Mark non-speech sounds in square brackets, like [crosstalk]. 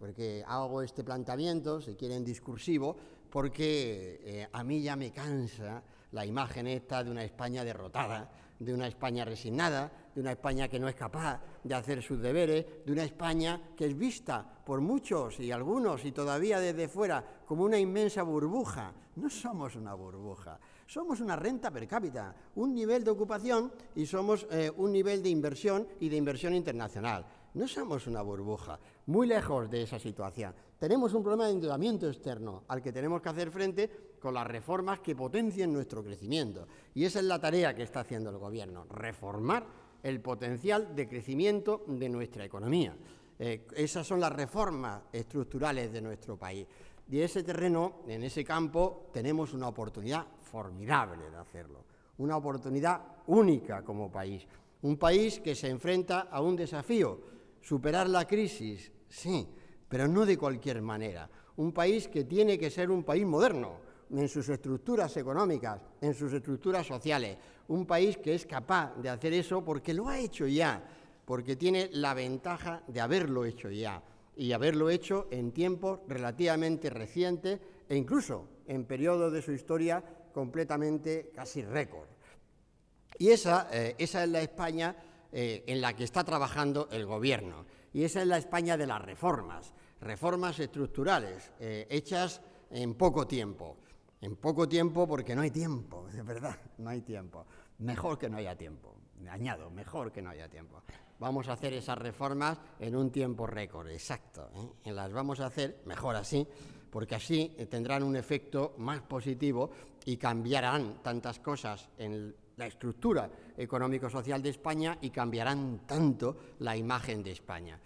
porque hago este planteamiento, si quieren discursivo, porque eh, a mí ya me cansa la imagen esta de una España derrotada, de una España resignada, de una España que no es capaz de hacer sus deberes, de una España que es vista por muchos y algunos y todavía desde fuera como una inmensa burbuja. No somos una burbuja, somos una renta per cápita, un nivel de ocupación y somos eh, un nivel de inversión y de inversión internacional. No somos una burbuja, muy lejos de esa situación. Tenemos un problema de endeudamiento externo al que tenemos que hacer frente con las reformas que potencien nuestro crecimiento. Y esa es la tarea que está haciendo el Gobierno, reformar el potencial de crecimiento de nuestra economía. Eh, esas son las reformas estructurales de nuestro país. Y ese terreno, en ese campo, tenemos una oportunidad formidable de hacerlo, una oportunidad única como país. Un país que se enfrenta a un desafío, superar la crisis, sí, pero no de cualquier manera. Un país que tiene que ser un país moderno en sus estructuras económicas, en sus estructuras sociales. Un país que es capaz de hacer eso porque lo ha hecho ya, porque tiene la ventaja de haberlo hecho ya y haberlo hecho en tiempos relativamente recientes e incluso en periodos de su historia completamente casi récord. Y esa, eh, esa es la España eh, en la que está trabajando el Gobierno. Y esa es la España de las reformas, reformas estructurales, eh, hechas en poco tiempo. En poco tiempo porque no hay tiempo, [laughs] de verdad, no hay tiempo. Mejor que no haya tiempo, añado, mejor que no haya tiempo. Vamos a hacer esas reformas en un tiempo récord, exacto. ¿eh? las vamos a hacer mejor así, porque así tendrán un efecto más positivo y cambiarán tantas cosas en la estructura económico-social de España y cambiarán tanto la imagen de España.